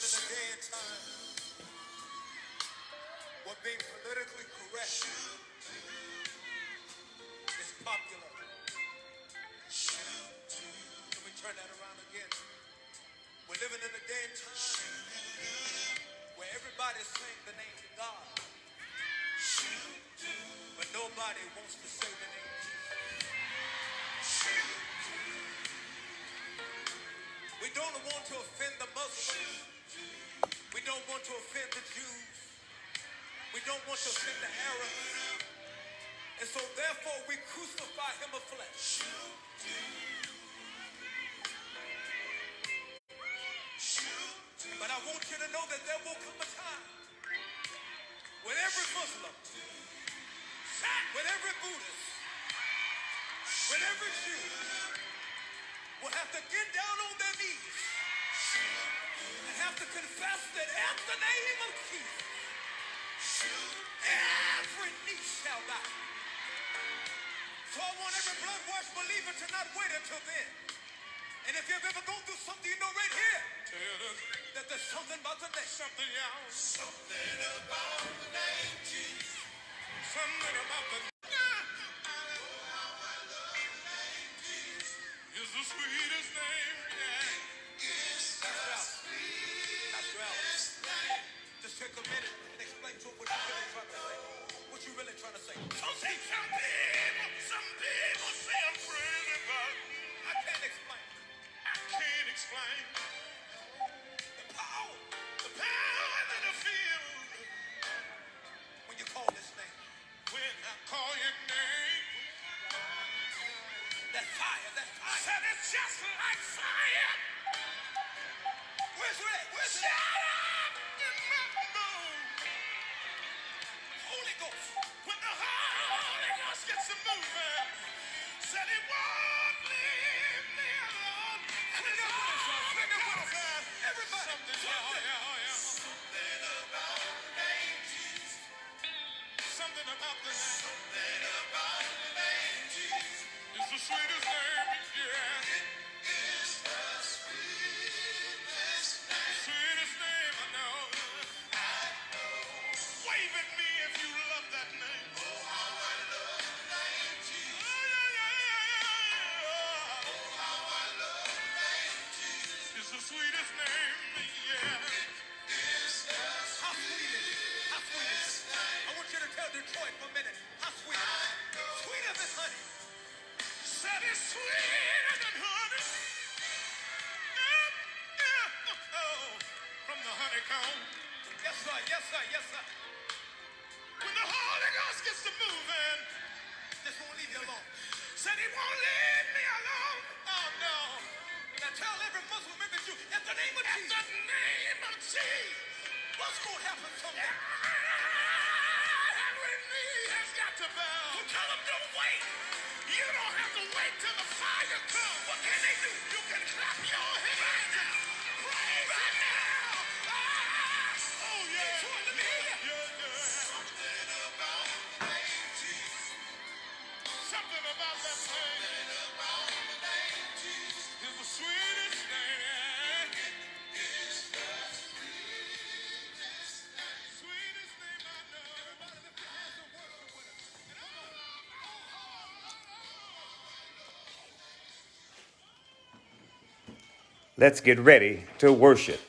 in a day and time where being politically correct is popular. Can we turn that around again? We're living in a day and time where everybody's saying the name of God, but nobody wants to say the name of Jesus. We don't want to offend the Muslims. We don't want to offend the Jews. We don't want to offend the Arabs. And so therefore we crucify him of flesh. But I want you to know that there will come a time when every Muslim, when every Buddhist, when every Jew will have to get down on their knees you have to confess that at the name of Jesus, every knee shall bow. So I want every blood washed believer to not wait until then. And if you've ever gone through something, you know right here that there's something about the name. Something else. Something about the name Jesus. Something about the name. Let's get ready to worship.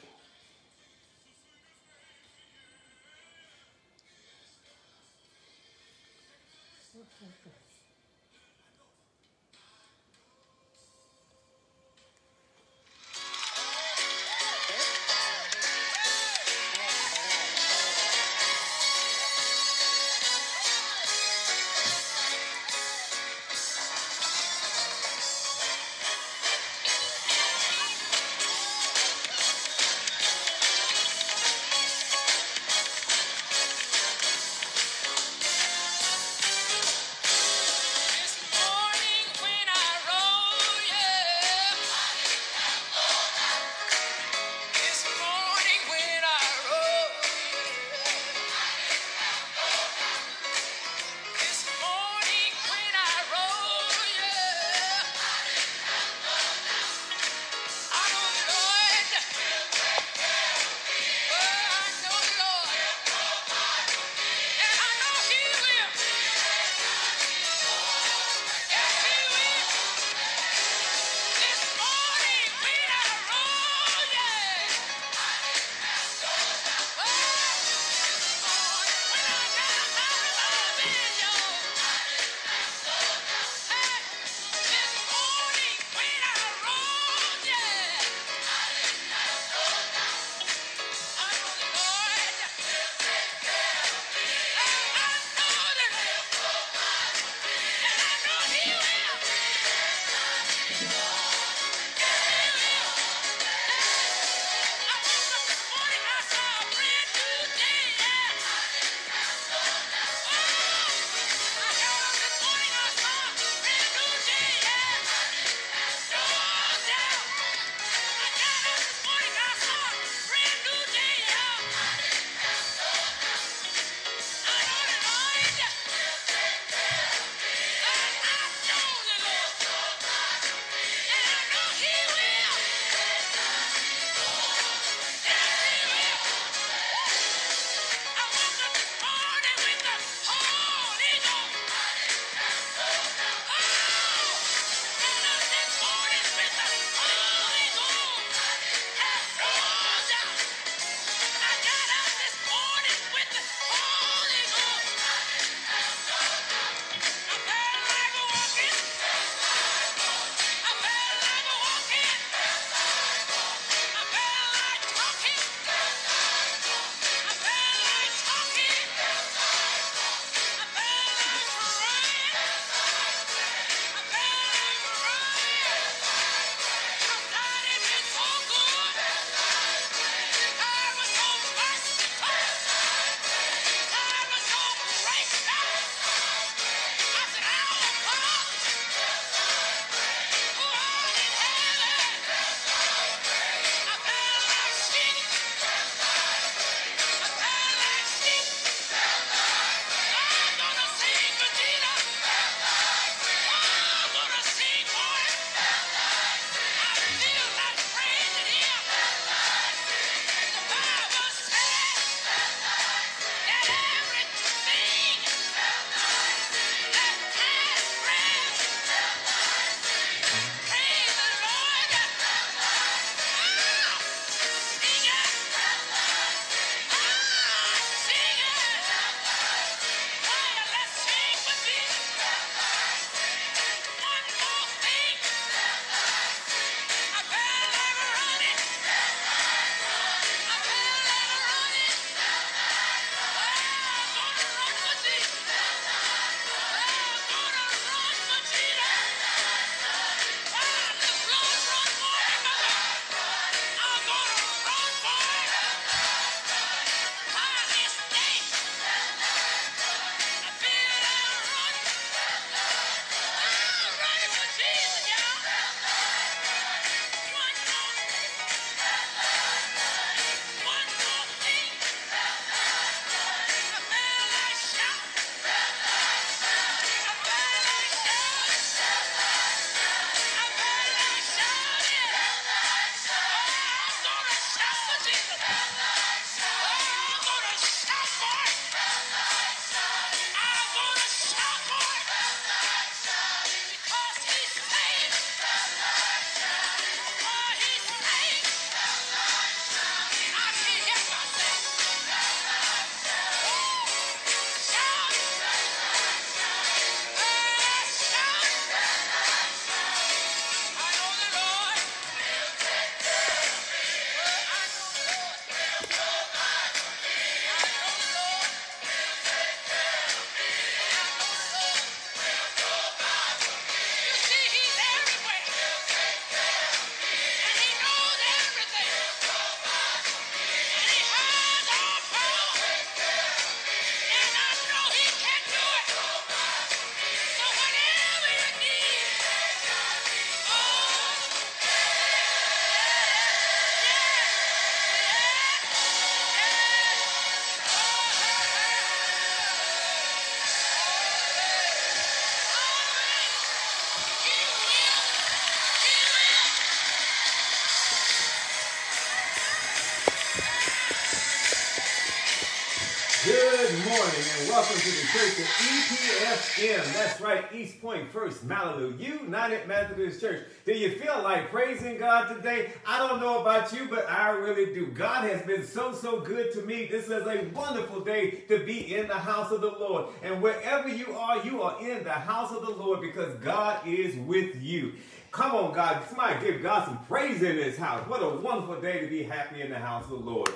Church EPFM. That's right, East Point First Mallalieu United Methodist Church. Do you feel like praising God today? I don't know about you, but I really do. God has been so, so good to me. This is a wonderful day to be in the house of the Lord. And wherever you are, you are in the house of the Lord because God is with you. Come on, God. Somebody give God some praise in this house. What a wonderful day to be happy in the house of the Lord.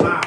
Wow.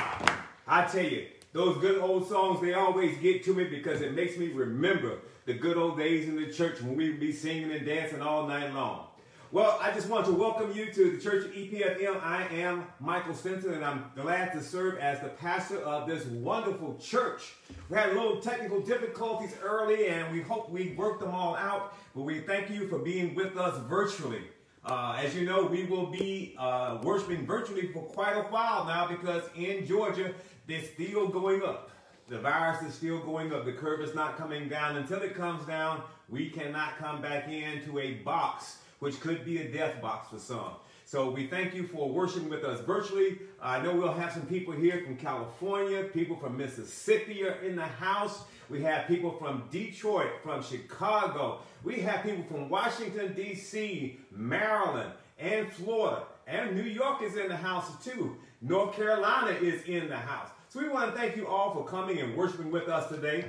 I tell you, those good old songs, they always get to me because it makes me remember the good old days in the church when we would be singing and dancing all night long. Well, I just want to welcome you to the Church of EPFM. I am Michael Stinson, and I'm glad to serve as the pastor of this wonderful church. We had a little technical difficulties early, and we hope we worked them all out, but we thank you for being with us virtually. Uh, as you know, we will be uh, worshiping virtually for quite a while now because in Georgia, they're still going up. The virus is still going up. The curve is not coming down. Until it comes down, we cannot come back into a box, which could be a death box for some. So we thank you for worshiping with us virtually. I know we'll have some people here from California, people from Mississippi are in the house. We have people from Detroit, from Chicago. We have people from Washington, D.C., Maryland, and Florida. And New York is in the house too. North Carolina is in the house. So we want to thank you all for coming and worshiping with us today.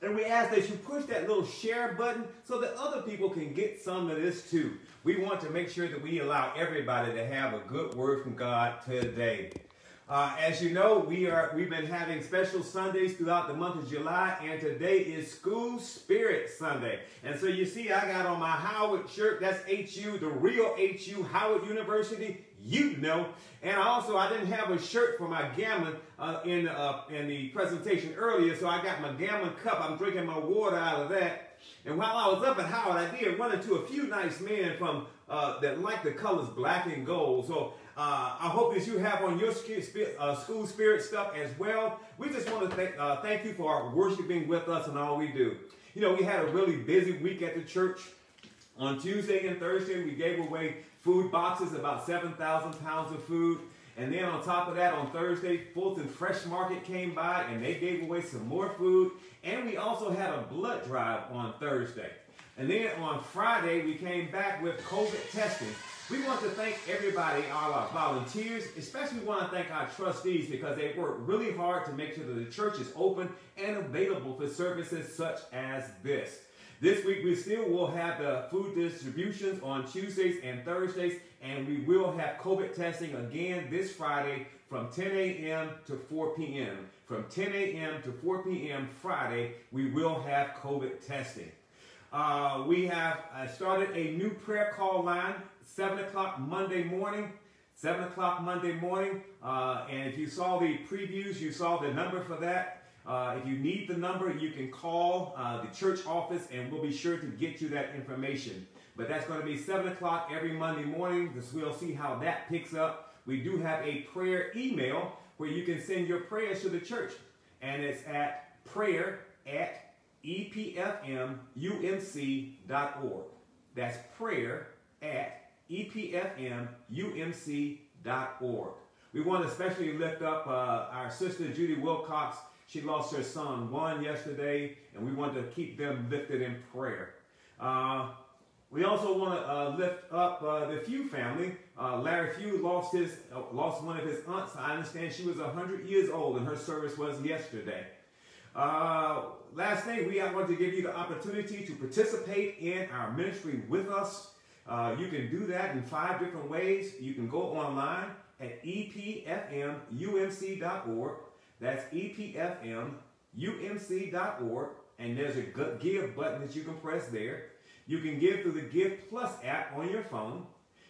And we ask that you push that little share button so that other people can get some of this too. We want to make sure that we allow everybody to have a good word from God today. Uh, as you know, we are we've been having special Sundays throughout the month of July, and today is School Spirit Sunday. And so you see, I got on my Howard shirt. That's HU, the real HU, Howard University you know. And also, I didn't have a shirt for my Grambling uh, in, uh, in the presentation earlier, so I got my Grambling cup. I'm drinking my water out of that. And while I was up at Howard, I did run into a few nice men from uh, that like the colors black and gold. So uh, I hope that you have on your uh, school spirit stuff as well. We just want to thank, uh, thank you for worshiping with us and all we do. You know, we had a really busy week at the church. On Tuesday and Thursday, we gave away food boxes, about 7,000 pounds of food. And then on top of that, on Thursday, Fulton Fresh Market came by and they gave away some more food. And we also had a blood drive on Thursday. And then on Friday, we came back with COVID testing. We want to thank everybody, all our volunteers, especially we want to thank our trustees because they work really hard to make sure that the church is open and available for services such as this. This week we still will have the food distributions on Tuesdays and Thursdays, and we will have COVID testing again this Friday from 10 a.m. to 4 p.m. From 10 a.m. to 4 p.m. Friday, we will have COVID testing. Uh, we have uh, started a new prayer call line, 7 o'clock Monday morning. 7 o'clock Monday morning. Uh, and if you saw the previews, you saw the number for that. Uh, if you need the number, you can call uh, the church office and we'll be sure to get you that information. But that's going to be 7 o'clock every Monday morning. This, we'll see how that picks up. We do have a prayer email where you can send your prayers to the church. And it's at prayer at epfmumc.org. That's prayer at epfmumc.org. We want to especially lift up uh, our sister Judy Wilcox she lost her son, one yesterday, and we want to keep them lifted in prayer. Uh, we also want to uh, lift up uh, the Few family. Uh, Larry Few lost his uh, lost one of his aunts. I understand she was 100 years old, and her service was yesterday. Uh, last thing, we want to give you the opportunity to participate in our ministry with us. you can do that in five different ways. You can go online at epfmumc.org. That's epfmumc.org, and there's a give button that you can press there. You can give through the Give Plus app on your phone.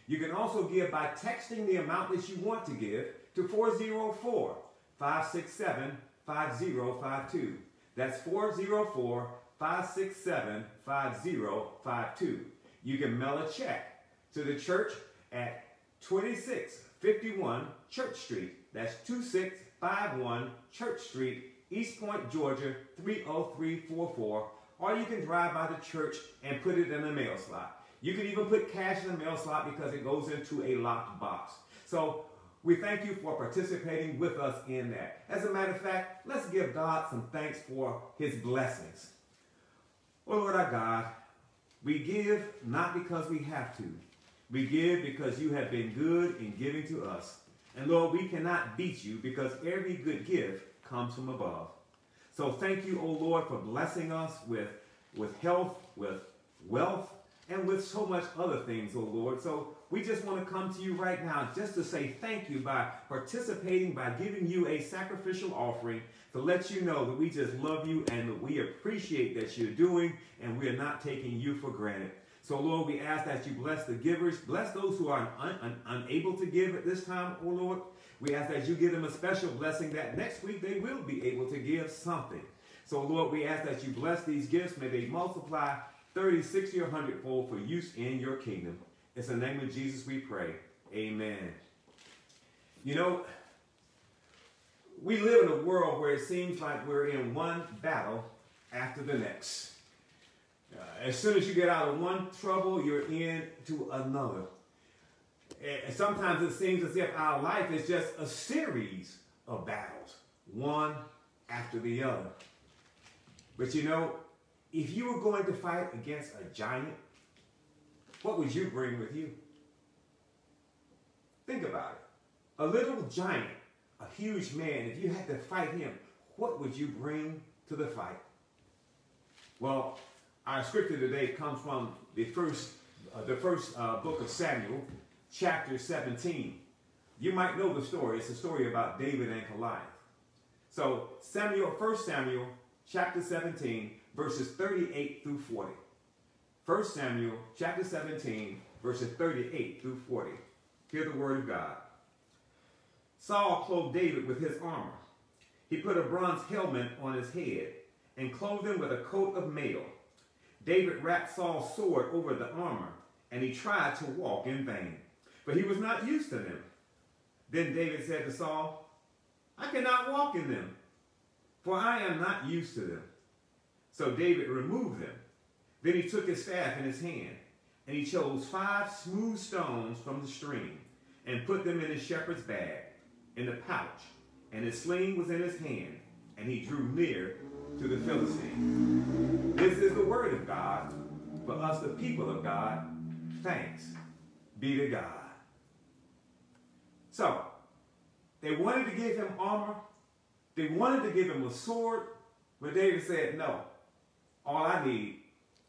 You can also give by texting the amount that you want to give to 404 567 5052. That's 404 567 5052. You can mail a check to the church at 2651 Church Street. That's 26 51 Church Street, East Point, Georgia 30344. Or you can drive by the church and put it in the mail slot. You can even put cash in the mail slot because it goes into a locked box. So We thank you for participating with us in that. As a matter of fact, let's give God some thanks for his blessings. Oh Lord our God, we give not because we have to. We give because you have been good in giving to us. And Lord, we cannot beat you because every good gift comes from above. So thank you, O Lord, for blessing us with, with health, with wealth, and with so much other things, O Lord. So we just want to come to you right now just to say thank you by participating, by giving you a sacrificial offering to let you know that we just love you and that we appreciate that you're doing and we are not taking you for granted. So, Lord, we ask that you bless the givers. Bless those who are un un unable to give at this time, oh Lord. We ask that you give them a special blessing that next week they will be able to give something. So, Lord, we ask that you bless these gifts. May they multiply 30, 60, or 100 fold for use in your kingdom. It's in the name of Jesus we pray. Amen. You know, we live in a world where it seems like we're in one battle after the next. Uh, as soon as you get out of one trouble, you're into another. And sometimes it seems as if our life is just a series of battles, one after the other. But you know, if you were going to fight against a giant, what would you bring with you? Think about it. A little giant, a huge man, if you had to fight him, what would you bring to the fight? Well, our scripture today comes from the first, uh, the first uh, book of Samuel, chapter 17. You might know the story. It's a story about David and Goliath. So Samuel, 1 Samuel, chapter 17, verses 38 through 40. 1 Samuel, chapter 17, verses 38 through 40. Hear the word of God. Saul clothed David with his armor. He put a bronze helmet on his head and clothed him with a coat of mail. David wrapped Saul's sword over the armor, and he tried to walk in vain. But he was not used to them. Then David said to Saul, I cannot walk in them, for I am not used to them. So David removed them. Then he took his staff in his hand, and he chose five smooth stones from the stream, and put them in his shepherd's bag, in the pouch, and his sling was in his hand, and he drew near to the Philistine. This is the word of God for us, the people of God. Thanks be to God. So, they wanted to give him armor. They wanted to give him a sword. But David said, no. All I need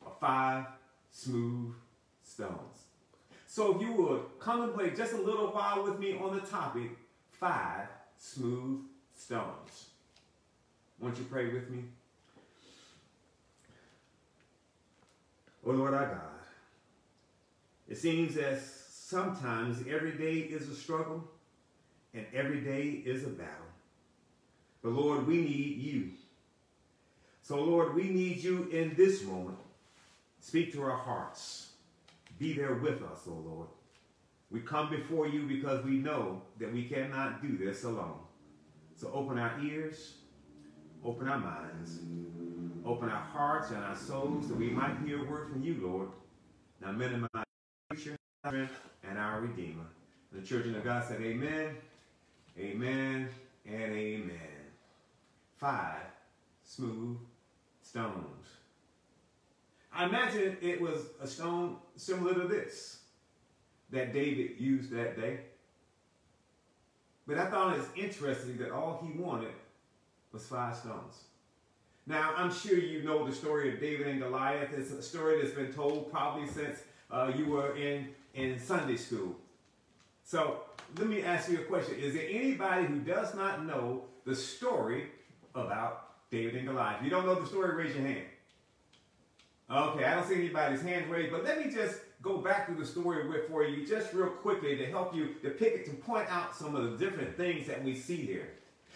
are five smooth stones. So if you would contemplate just a little while with me on the topic, five smooth stones. Won't you pray with me? Oh Lord our God, it seems as sometimes every day is a struggle and every day is a battle. But Lord, we need you. So Lord, we need you in this moment. Speak to our hearts. Be there with us, oh Lord. We come before you because we know that we cannot do this alone. So open our ears, open our minds, open our hearts and our souls that we might hear a word from you, Lord. Now minimize future and our Redeemer. The children of God said, Amen, Amen, and Amen. Five smooth stones. I imagine it was a stone similar to this that David used that day. But I thought it's interesting that all he wanted was five stones. Now, I'm sure you know the story of David and Goliath. It's a story that's been told probably since uh, you were in, in Sunday school. So let me ask you a question. Is there anybody who does not know the story about David and Goliath? If you don't know the story, raise your hand. Okay, I don't see anybody's hand raised, but let me just go back to the story with for you just real quickly to help you to pick it, to point out some of the different things that we see here.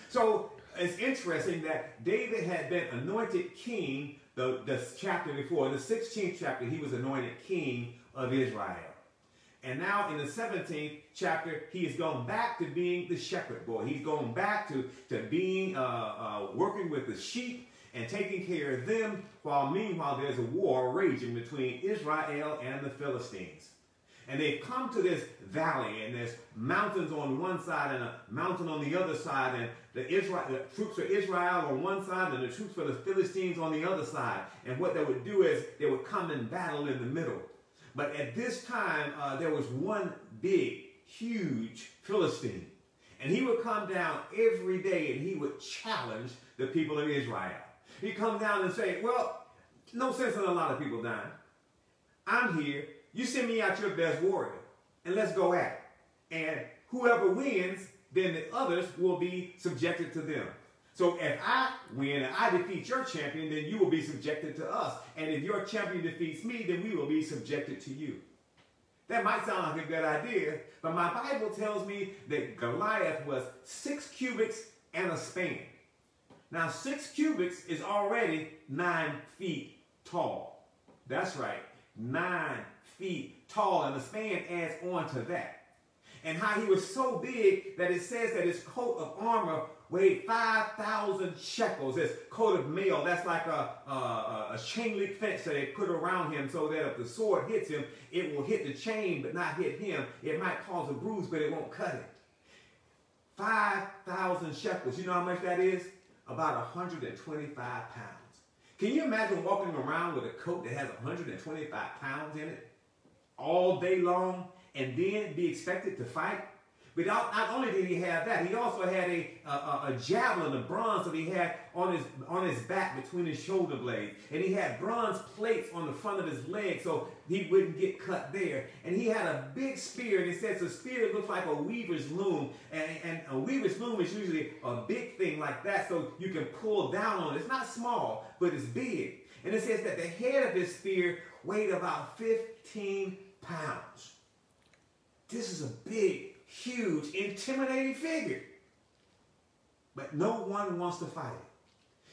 So it's interesting that David had been anointed king the, the chapter before. The 16th chapter, he was anointed king of Israel. And now in the 17th chapter, he has gone back to being the shepherd boy. He's gone back to, to being, uh, uh, working with the sheep and taking care of them, while meanwhile there's a war raging between Israel and the Philistines. And they've come to this valley, and there's mountains on one side and a mountain on the other side, and the, Israel, the troops for Israel on one side and the troops for the Philistines on the other side. And what they would do is they would come and battle in the middle. But at this time, uh, there was one big, huge Philistine. And he would come down every day and he would challenge the people of Israel. He'd come down and say, Well, no sense in a lot of people dying. I'm here. You send me out your best warrior, and let's go at it. And whoever wins, then the others will be subjected to them. So if I win and I defeat your champion, then you will be subjected to us. And if your champion defeats me, then we will be subjected to you. That might sound like a good idea, but my Bible tells me that Goliath was six cubits and a span. Now, six cubits is already nine feet tall. That's right, nine feet tall, and the span adds on to that. And how he was so big that it says that his coat of armor weighed 5,000 shekels. His coat of mail, that's like a, a, a chain link fence that they put around him so that if the sword hits him, it will hit the chain but not hit him. It might cause a bruise, but it won't cut it. 5,000 shekels. You know how much that is? About 125 pounds. Can you imagine walking around with a coat that has 125 pounds in it all day long and then be expected to fight? But not only did he have that, he also had a, a, a, javelin of bronze that he had on his, on his back between his shoulder blades. And he had bronze plates on the front of his leg so he wouldn't get cut there. And he had a big spear, and it says the spear looks like a weaver's loom. And, and a weaver's loom is usually a big thing like that so you can pull down on it. It's not small, but it's big. And it says that the head of his spear weighed about 15 pounds. This is a big huge, intimidating figure. But no one wants to fight him.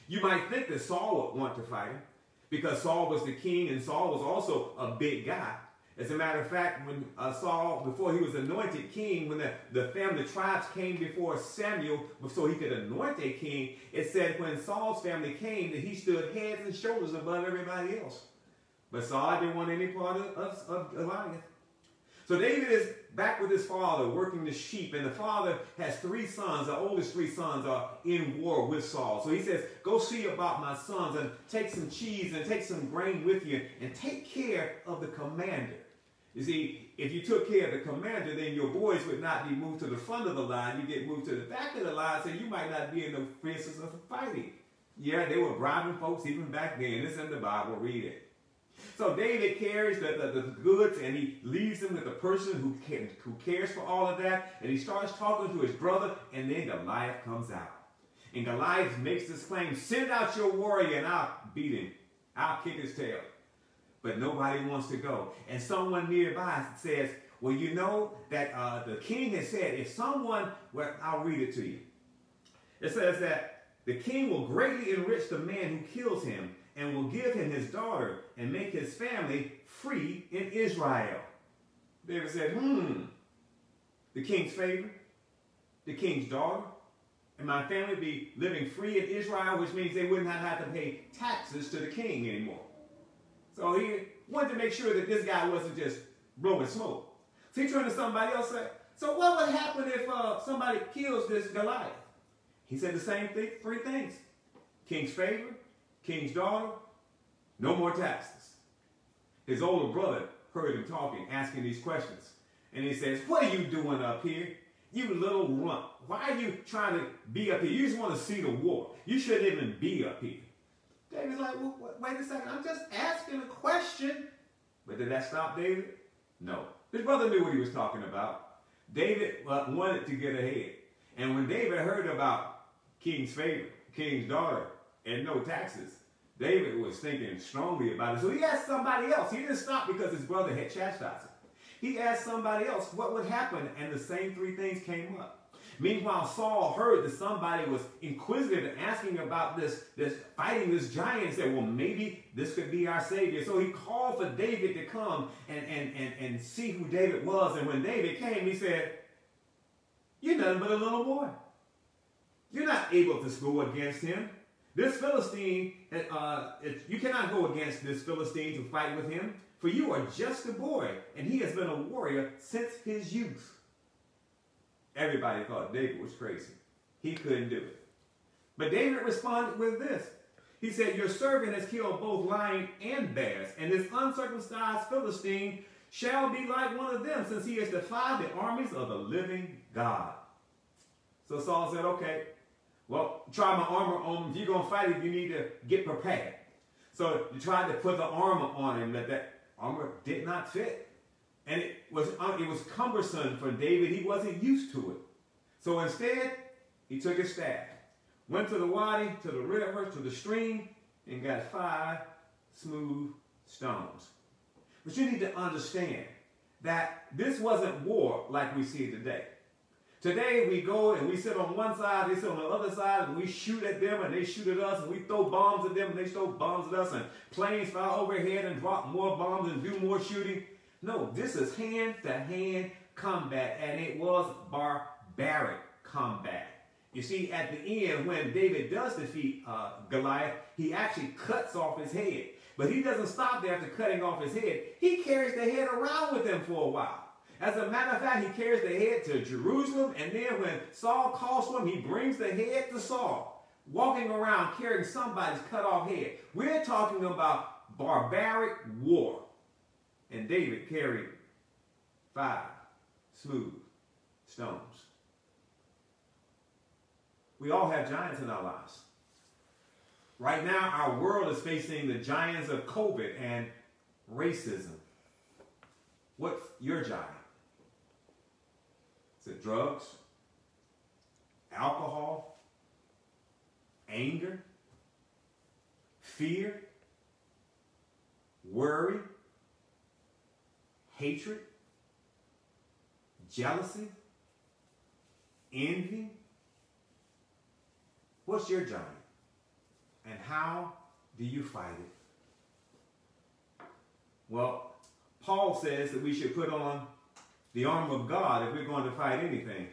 You might think that Saul would want to fight him because Saul was the king and Saul was also a big guy. As a matter of fact, when uh, Saul, before he was anointed king, when the, the family tribes came before Samuel so he could anoint a king, it said when Saul's family came that he stood heads and shoulders above everybody else. But Saul didn't want any part of, of, of Goliath. So David is back with his father working the sheep, and the father has three sons. The oldest three sons are in war with Saul. So he says, Go see about my sons and take some cheese and take some grain with you and take care of the commander. You see, if you took care of the commander, then your boys would not be moved to the front of the line. You get moved to the back of the line, so you might not be in the fences of fighting. Yeah, they were bribing folks even back then. It's in the Bible. Read it. So David carries the, the, the, goods and he leaves them with the person who, can, who cares for all of that. And he starts talking to his brother, and then Goliath comes out. And Goliath makes this claim, send out your warrior and I'll beat him. I'll kick his tail. But nobody wants to go. And someone nearby says, well, you know that uh, the king has said, if someone, well, I'll read it to you. It says that the king will greatly enrich the man who kills him and will give him his daughter and make his family free in Israel. David said, hmm, the king's favor, the king's daughter, and my family be living free in Israel, which means they would not have to pay taxes to the king anymore. So he wanted to make sure that this guy wasn't just blowing smoke. So he turned to somebody else and said, so what would happen if uh, somebody kills this Goliath? He said the same thing, three things. King's favor, king's daughter, no more taxes. His older brother heard him talking, asking these questions. And he says, What are you doing up here? You little runt. Why are you trying to be up here? You just want to see the war. You shouldn't even be up here. David's like, well, wait a second. I'm just asking a question. But did that stop David? No. His brother knew what he was talking about. David uh, wanted to get ahead. And when David heard about king's favor, king's daughter, and no taxes, David was thinking strongly about it. So he asked somebody else. He didn't stop because his brother had chastised him. He asked somebody else what would happen, and the same three things came up. Meanwhile, Saul heard that somebody was inquisitive and asking about this, this fighting this giant and said, well, maybe this could be our savior. So he called for David to come and, and, and, and see who David was. And when David came, he said, you're nothing but a little boy. You're not able to go against him. This Philistine, uh, you cannot go against this Philistine to fight with him. for you are just a boy, and he has been a warrior since his youth. Everybody thought David was crazy. He couldn't do it. But David responded with this. He said, Your servant has killed both lion and bears, and this uncircumcised Philistine shall be like one of them, since he has defied the armies of the living God. So Saul said, Okay, well, try my armor on. If you're going to fight it, you need to get prepared. So you tried to put the armor on him, but that armor did not fit. And it was, uh, it was cumbersome for David. He wasn't used to it. So instead, he took his staff, went to the wadi, to the river, to the stream, and got five smooth stones. But you need to understand that this wasn't war like we see today. Today we go and we sit on one side, they sit on the other side, and we shoot at them and they shoot at us, and we throw bombs at them and they throw bombs at us, and planes fly overhead and drop more bombs and do more shooting. No, this is hand to hand combat, and it was barbaric combat. You see, at the end, when David does defeat uh, Goliath, he actually cuts off his head. But he doesn't stop there after cutting off his head. He carries the head around with him for a while. As a matter of fact, he carries the head to Jerusalem, and then when Saul calls for him, he brings the head to Saul, walking around carrying somebody's cut off head. We're talking about barbaric war. And David carried five smooth stones. We all have giants in our lives. Right now, our world is facing the giants of COVID and racism. What's your giant? It drugs? Alcohol? Anger? Fear? Worry? Hatred? Jealousy? Envy? What's your giant? And how do you fight it? Well, Paul says that we should put on the armor of God if we're going to fight anything.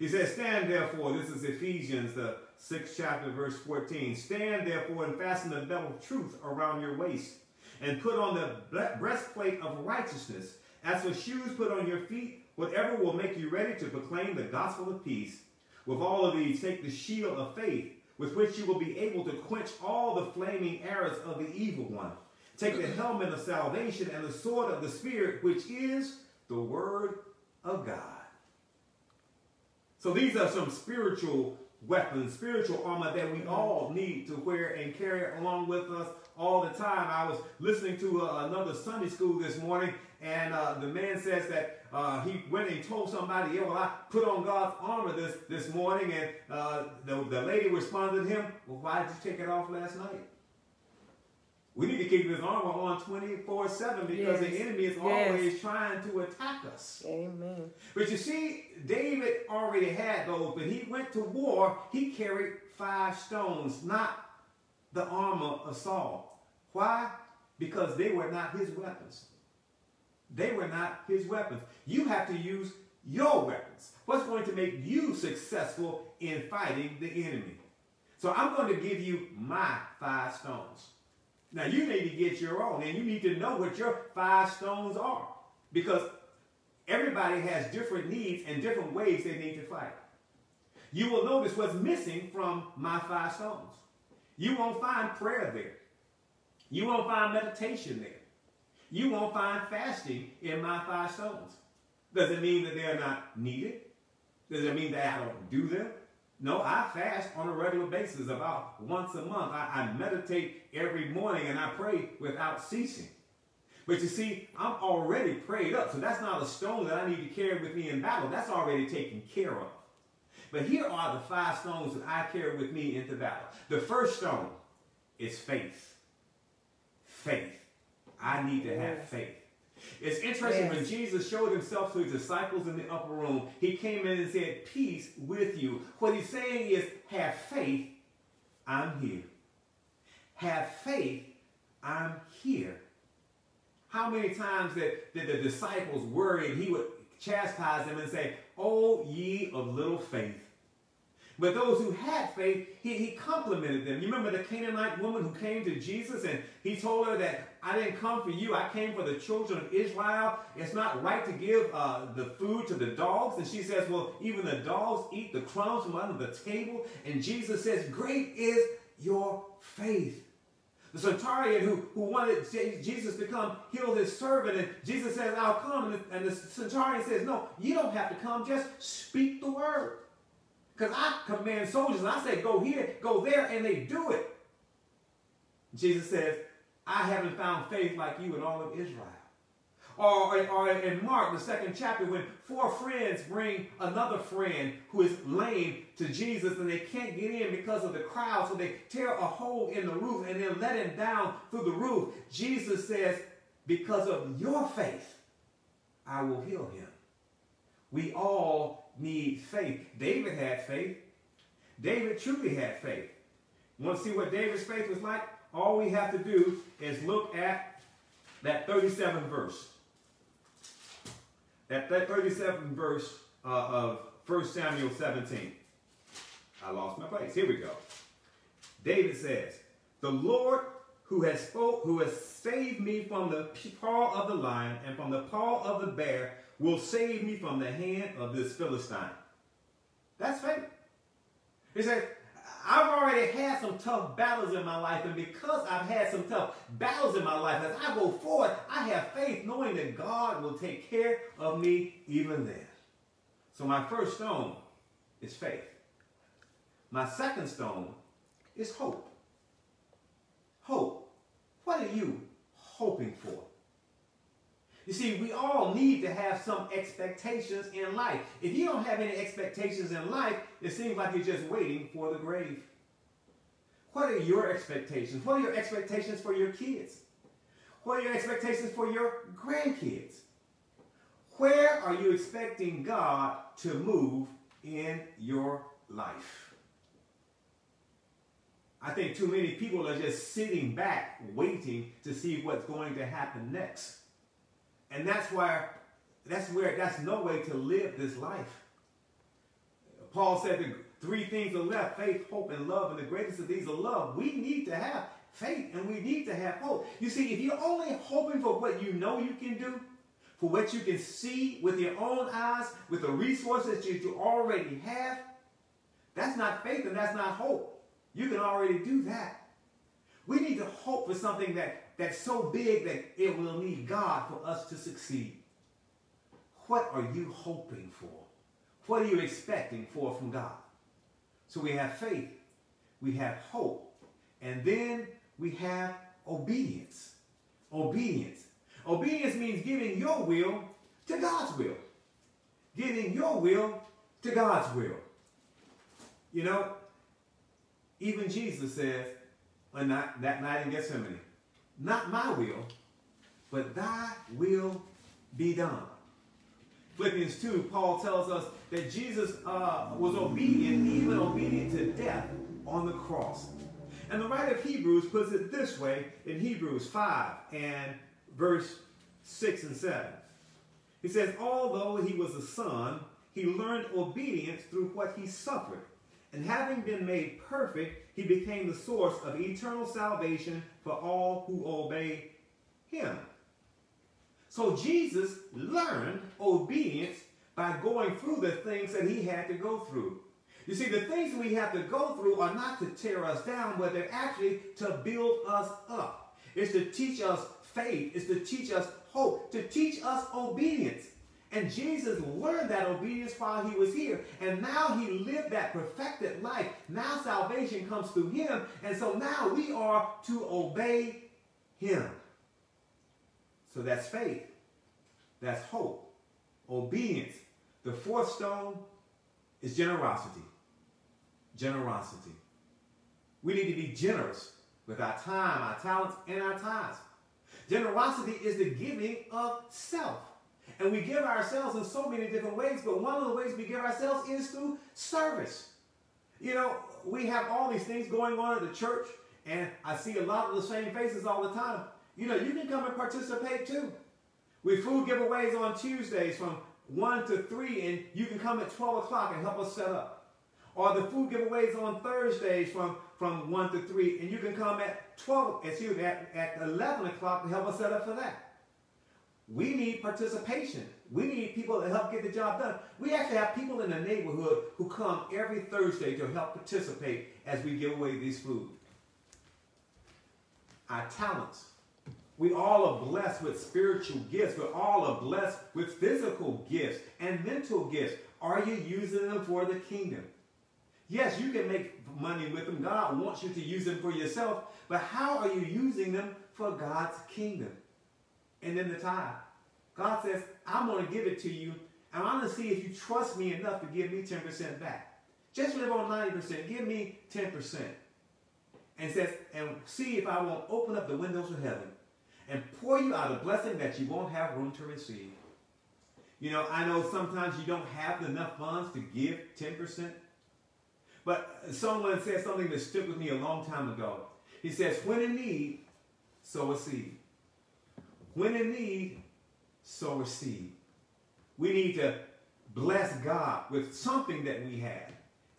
He says, Stand therefore, this is Ephesians, the sixth chapter, verse 14. Stand therefore and fasten the belt of truth around your waist, and put on the breastplate of righteousness. As for shoes, put on your feet whatever will make you ready to proclaim the gospel of peace. With all of these, take the shield of faith, with which you will be able to quench all the flaming arrows of the evil one. Take the helmet of salvation and the sword of the Spirit, which is the Word of God. So these are some spiritual weapons, spiritual armor that we all need to wear and carry along with us all the time. I was listening to uh, another Sunday school this morning, and uh, the man says that uh, he went and told somebody, yeah, well, I put on God's armor this, this morning, and uh, the, the lady responded to him, well, why did you take it off last night? We need to keep this armor on 24 7 because yes. the enemy is yes. always trying to attack us. Amen. But you see, David already had those, but he went to war. He carried five stones, not the armor of Saul. Why? Because they were not his weapons. They were not his weapons. You have to use your weapons. What's going to make you successful in fighting the enemy? So I'm going to give you my five stones. Now you need to get your own, and you need to know what your five stones are. Because everybody has different needs and different ways they need to fight. You will notice what's missing from my five stones. You won't find prayer there. You won't find meditation there. You won't find fasting in my five stones. Does it mean that they're not needed? Does it mean that I don't do them? No, I fast on a regular basis about once a month. I, I, meditate every morning and I pray without ceasing. But you see, I'm already prayed up, so that's not a stone that I need to carry with me in battle. That's already taken care of. But here are the five stones that I carry with me into battle. The first stone is faith. Faith. I need to have faith. It's interesting yes. when Jesus showed himself to his disciples in the upper room, he came in and said, Peace with you. What he's saying is, Have faith, I'm here. Have faith, I'm here. How many times did, did the disciples worry and he would chastise them and say, Oh, ye of little faith. But those who had faith, he, he complimented them. You remember the Canaanite woman who came to Jesus and he told her that I didn't come for you, I came for the children of Israel. It's not right to give uh, the food to the dogs. And she says, Well, even the dogs eat the crumbs from under the table. And Jesus says, Great is your faith. The centurion who, who wanted Jesus to come heal his servant, and Jesus says, I'll come. And the, and the centurion says, No, you don't have to come, just speak the word. Because I command soldiers, and I say, Go here, go there, and they do it. Jesus says, I haven't found faith like you in all of Israel. Or, or in Mark, the second chapter, when four friends bring another friend who is lame to Jesus and they can't get in because of the crowd, so they tear a hole in the roof and then let him down through the roof. Jesus says, Because of your faith, I will heal him. We all need faith. David had faith. David truly had faith. Want to see what David's faith was like? All we have to do is look at that 37 verse at that 37th verse uh, of 1 Samuel 17. I lost my place. Here we go. David says, The Lord who has spoke, who has saved me from the paw of the lion and from the paw of the bear, will save me from the hand of this Philistine. That's faith. He says, I've already had some tough battles in my life, and because I've had some tough battles in my life, as I go forward, I have faith knowing that God will take care of me even then. So my first stone is faith. My second stone is hope. Hope. What are you hoping? You see, we all need to have some expectations in life. If you don't have any expectations in life, it seems like you're just waiting for the grave. What are your expectations? What are your expectations for your kids? What are your expectations for your grandkids? Where are you expecting God to move in your life? I think too many people are just sitting back waiting to see what's going to happen next. And that's where that's where that's no way to live this life. Paul said the three things are left faith, hope, and love. And the greatest of these are love. We need to have faith and we need to have hope. You see, if you're only hoping for what you know you can do, for what you can see with your own eyes, with the resources that you already have, that's not faith and that's not hope. You can already do that. We need to hope for something that that's so big that it will need God for us to succeed. What are you hoping for? What are you expecting for from God? So we have faith, we have hope, and then we have obedience. Obedience. Obedience means giving your will to God's will. Giving your will to God's will. You know, even Jesus says that night in Gethsemane, not my will, but thy will be done. Philippians 2, Paul tells us that Jesus uh, was obedient, even obedient to death on the cross. And the writer of Hebrews puts it this way in Hebrews 5 and verse 6 and 7. He says, Although he was a son, he learned obedience through what he suffered. And having been made perfect, he became the source of eternal salvation for all who obey him. So Jesus learned obedience by going through the things that he had to go through. You see, the things we have to go through are not to tear us down, but they're actually to build us up. It's to teach us faith. It's to teach us hope, to teach us obedience. And Jesus learned that obedience while he was here. And now he lived that perfected life. Now salvation comes through him. And so now we are to obey him. So that's faith. That's hope. Obedience. The fourth stone is generosity. Generosity. We need to be generous with our time, our talents, and our tithes. Generosity is the giving of self. And we give ourselves in so many different ways, but one of the ways we give ourselves is through service. You know, we have all these things going on at the church, and I see a lot of the same faces all the time. You know, you can come and participate too. We food giveaways on Tuesdays from 1 to 3, and you can come at 12 o'clock and help us set up. Or the food giveaways on Thursdays from, from 1 to 3, and you can come at 12, excuse me, at, at 11 o'clock to help us set up for that. We need participation. We need people to help get the job done. We actually have people in the neighborhood who come every Thursday to help participate as we give away these food. Our talents. We all are blessed with spiritual gifts. We're all are blessed with physical gifts and mental gifts. Are you using them for the kingdom? Yes, you can make money with them. God wants you to use them for yourself. But how are you using them for God's kingdom? And then the tithe. God says, I'm going to give it to you. And I'm going to see if you trust me enough to give me 10% back. Just live on 90%. Give me 10%. And says, and see if I won't open up the windows of heaven and pour you out a blessing that you won't have room to receive. You know, I know sometimes you don't have enough funds to give 10%. But someone said something that stuck with me a long time ago. He says, when in need, sow a seed. When in need, sow a seed. We need to bless God with something that we have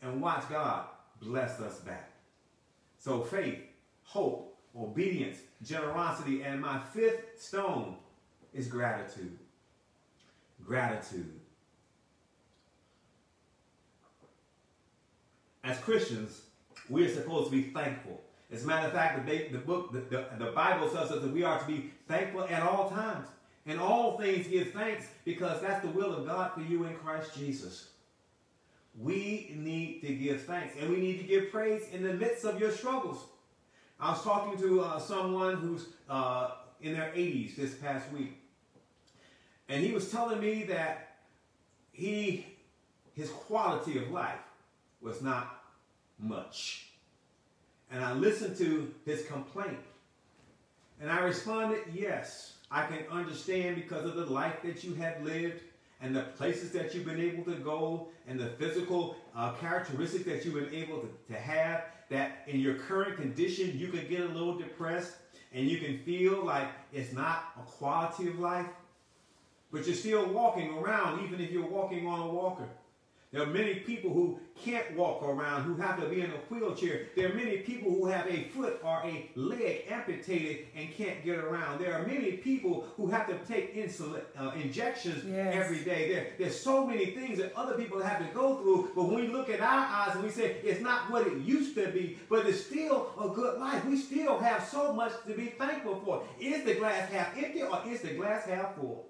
and watch God bless us back. So faith, hope, obedience, generosity, and my fifth stone is gratitude. Gratitude. As Christians, we are supposed to be thankful. As a matter of fact, the, the book, the, the, the Bible tells us that we are to be thankful at all times. In all things give thanks because that's the will of God for you in Christ Jesus. We need to give thanks and we need to give praise in the midst of your struggles. I was talking to uh, someone who's uh, in their 80s this past week. And he was telling me that he, his quality of life was not much. And I listened to his complaint. And I responded, yes, I can understand because of the life that you have lived and the places that you've been able to go and the physical uh, characteristics that you've been able to, to have that in your current condition you can get a little depressed and you can feel like it's not a quality of life but you're still walking around even if you're walking on a walker there are many people who can't walk around, who have to be in a wheelchair. There are many people who have a foot or a leg amputated and can't get around. There are many people who have to take insulin uh, injections yes. every day. There, there's so many things that other people have to go through. But when we look at our eyes and we say it's not what it used to be, but it's still a good life. We still have so much to be thankful for. Is the glass half empty or is the glass half full?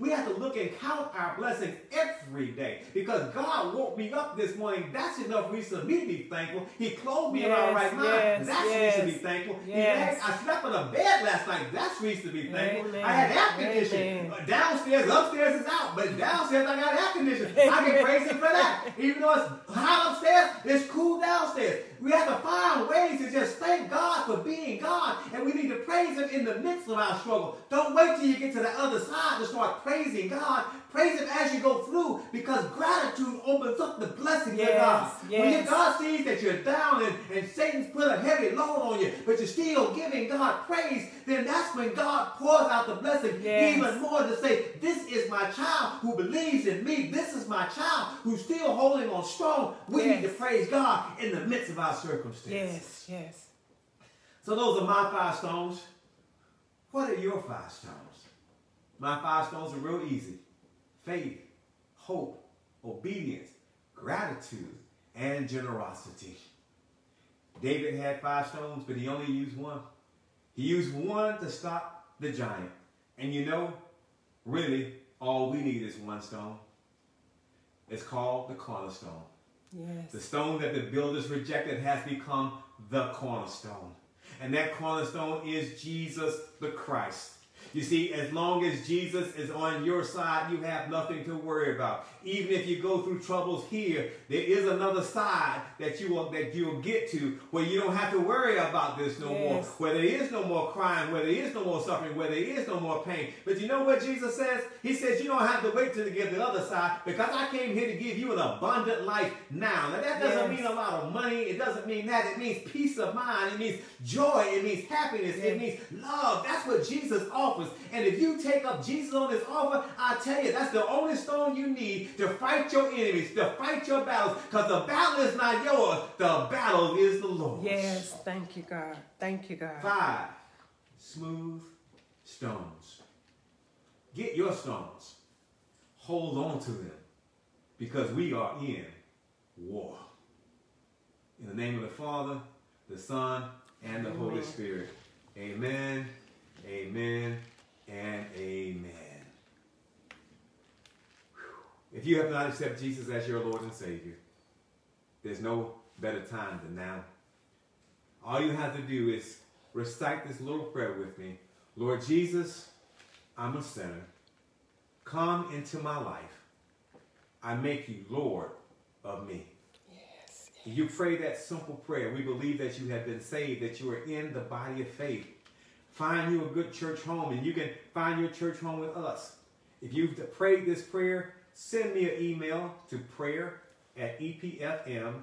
We have to look and count our blessings every day because God woke me up this morning. That's enough reason for me to be thankful. He clothed me yes, in my right mind. Yes, that's yes, reason to be thankful. Yes. I slept in a bed last night. That's reason to be thankful. Amen. I had air conditioning. Uh, downstairs, upstairs is out, but downstairs I got air conditioning. I can praise Him for that. Even though it's hot upstairs, it's cool downstairs. We have to find ways to just thank God for being God, and we need to praise Him in the midst of our struggle. Don't wait till you get to the other side to start praising God. Praise Him as you go through because gratitude opens up the blessing yes, of God. Yes. When God sees that you're down and, and Satan's put a heavy load on you, but you're still giving God praise, then that's when God pours out the blessing yes. even more to say, This is my child who believes in me. This is my child who's still holding on strong. We need to praise God in the midst of our circumstances. Yes, yes. So those are my five stones. What are your five stones? My five stones are real easy faith, hope, obedience, gratitude, and generosity. David had five stones, but he only used one. He used one to stop the giant. And you know, really, all we need is one stone. It's called the cornerstone. Yes. The stone that the builders rejected has become the cornerstone. And that cornerstone is Jesus the Christ. You see, as long as Jesus is on your side, you have nothing to worry about. Even if you go through troubles here, there is another side that you will that you'll get to where you don't have to worry about this no yes. more. Where there is no more crying, where there is no more suffering, where there is no more pain. But you know what Jesus says? He says you don't have to wait till to get the other side because I came here to give you an abundant life now. Now that doesn't yes. mean a lot of money. It doesn't mean that. It means peace of mind. It means joy. It means happiness. Yes. It means love. That's what Jesus offers And if you take up Jesus on this offer, I tell you, that's the only stone you need to fight your enemies, to fight your battles. Because the battle is not yours, the battle is the Lord's. Yes, thank you, God. Thank you, God. Five smooth stones. Get your stones. Hold on to them because we are in war. In the name of the Father, the Son, and the Holy Spirit. Amen, amen, and amen. If you have not accepted Jesus as your Lord and Savior, there's no better time than now. All you have to do is recite this little prayer with me. Lord Jesus, I'm a sinner. Come into my life. I make you Lord of me. Yes. You pray that simple prayer, we believe that you have been saved, that you are in the body of faith. Find you a good church home, and you can find your church home with us. If you've prayed this prayer, send me an email to prayer at epfmumc.org.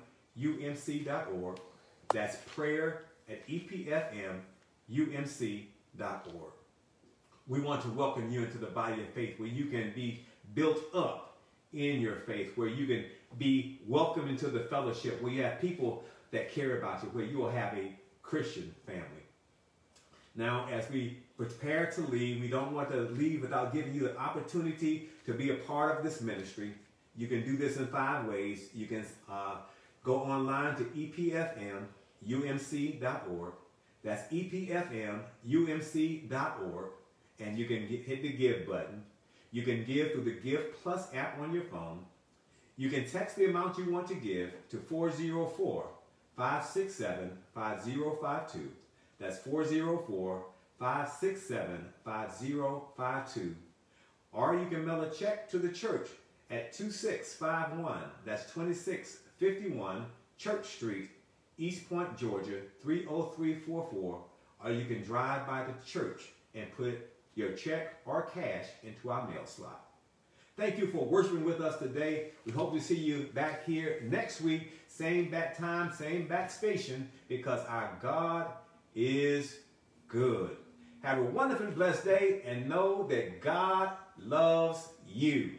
That's prayer at epfmumc.org. We want to welcome you into the body of faith where you can be built up in your faith, where you can be welcomed into the fellowship, where you have people that care about you, where you will have a Christian family. Now, as we prepare to leave, we don't want to leave without giving you the opportunity to be a part of this ministry. You can do this in five ways. You can uh, go online to epfmumc.org. That's epfmumc.org. And you can get, hit the give button. You can give through the Give Plus app on your phone. You can text the amount you want to give to 404 567 5052. That's 404 567 5052. Or you can mail a check to the church at 2651. That's 2651 Church Street, East Point, Georgia 30344. Or you can drive by the church and put your check or cash into our mail slot. Thank you for worshiping with us today. We hope to see you back here next week, same back time, same back station, because our God is good. Have a wonderful, blessed day, and know that God loves you.